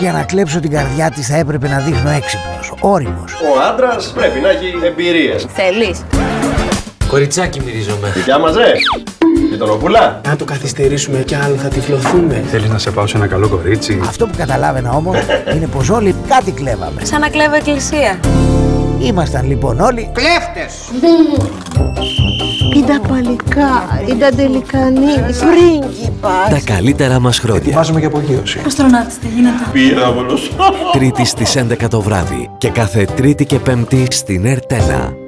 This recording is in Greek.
Για να κλέψω την καρδιά της θα έπρεπε να δείχνω έξυπνος, όριμος. Ο άντρας πρέπει να έχει εμπειρίες. Θέλεις. Κοριτσάκι μυρίζομαι. Δικιά μας, ρε! Γειτονοπούλα! Αν το καθυστερήσουμε κι άλλο θα τυφλωθούμε. Θέλεις να σε πάω σε ένα καλό κορίτσι; Αυτό που καταλάβαινα όμως είναι πως όλοι κάτι κλέβαμε. Σαν να κλέβω εκκλησία. Ήμασταν λοιπόν όλοι Είδα παλικά, είδα τελικανή, πρίγκιπα. Τα καλύτερα μας χρόνια. Βάζουμε και απογείωση. Αστροναύτης, τι γίνεται; Πύραυλος. Τρίτης στις 11 το βράδυ και κάθε Τρίτη και Πέμπτη στην ΕΡΤΕΝΑ.